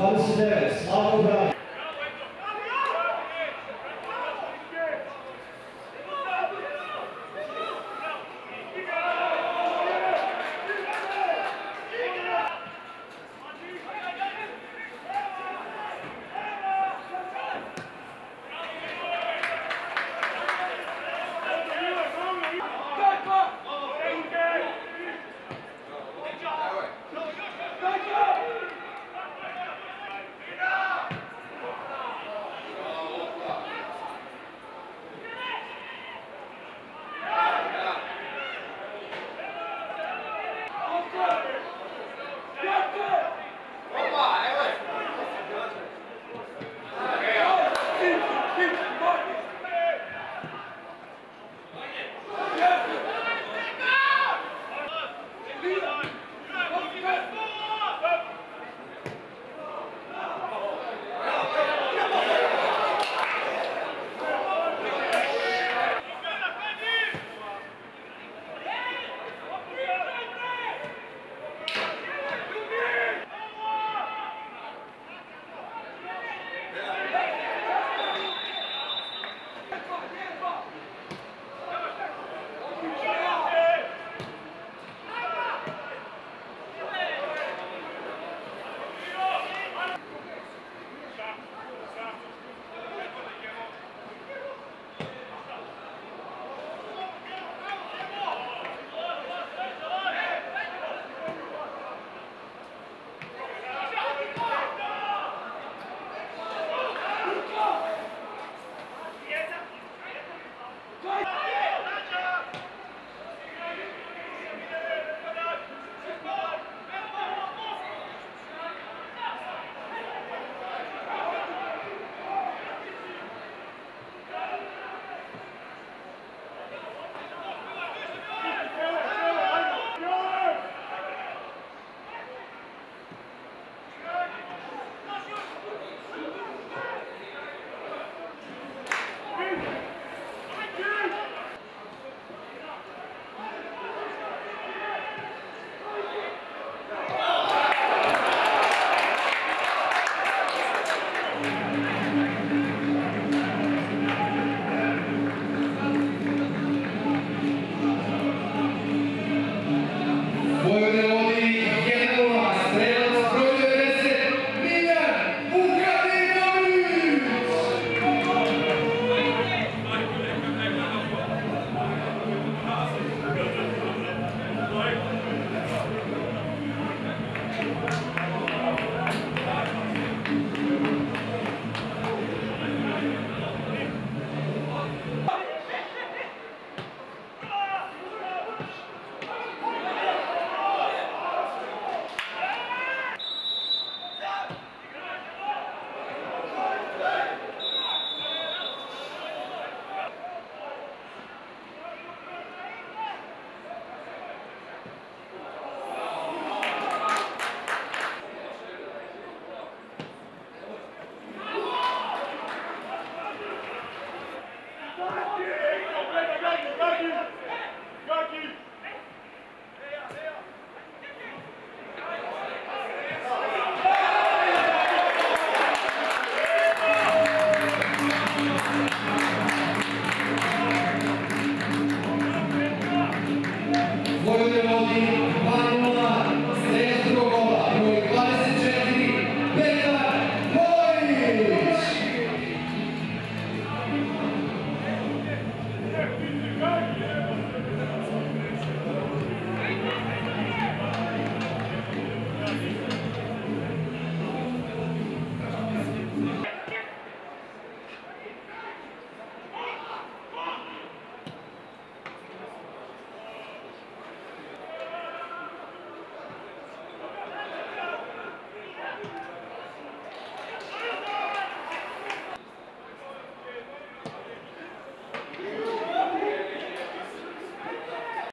マルシでサードフライ。